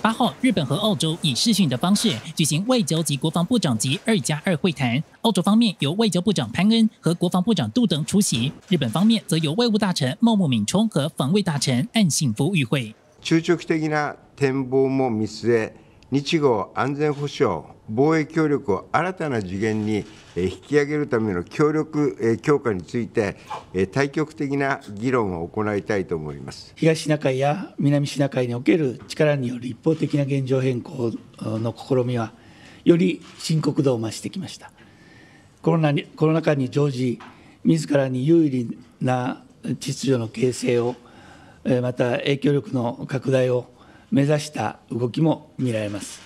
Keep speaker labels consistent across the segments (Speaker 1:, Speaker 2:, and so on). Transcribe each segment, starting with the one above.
Speaker 1: 八号，日本和澳洲以视讯的方式举行外交及国防部长级二加二会谈。澳洲方面由外交部长潘恩和国防部长杜等出席，日本方面则由外务大臣茂木敏充和防卫大臣岸信夫与会。
Speaker 2: 中長期的な展望も見据え、日豪安全保障、 防衛協力を新たな次元に引き上げるための協力強化について、対極的な議論を行いたいと思います
Speaker 3: 東シナ海や南シナ海における力による一方的な現状変更の試みは、より深刻度を増してきました。コロナにコロナ禍に乗じ、自らに有利な秩序の形成を、また影響力の拡大を目指した動きも見られます。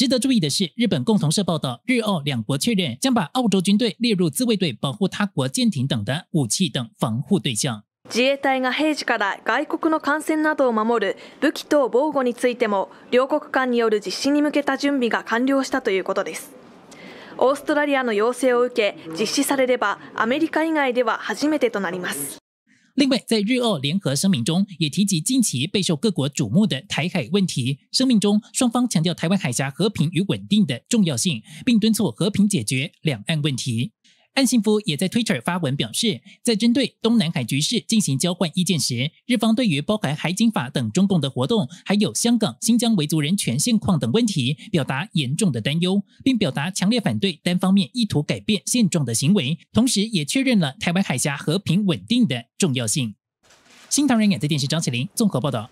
Speaker 1: 值得注意的是，日本共同社报道，日澳两国确认将把澳洲军队列入自卫队、保护他国舰艇等的武器等防护对象。
Speaker 4: 自衛隊が平時から外国の艦船などを守る武器等防護についても両国間による実施に向けた準備が完了したということです。オーストラリアの要請を受け実施されればアメリカ以外では初めてとなります。
Speaker 1: 另外，在日澳联合声明中，也提及近期备受各国瞩目的台海问题。声明中，双方强调台湾海峡和平与稳定的重要性，并敦促和平解决两岸问题。岸信夫也在 Twitter 发文表示，在针对东南海局势进行交换意见时，日方对于包含海警法等中共的活动，还有香港、新疆维族人权现况等问题，表达严重的担忧，并表达强烈反对单方面意图改变现状的行为。同时，也确认了台湾海峡和平稳定的重要性。新唐人也在电视张起林综合报道。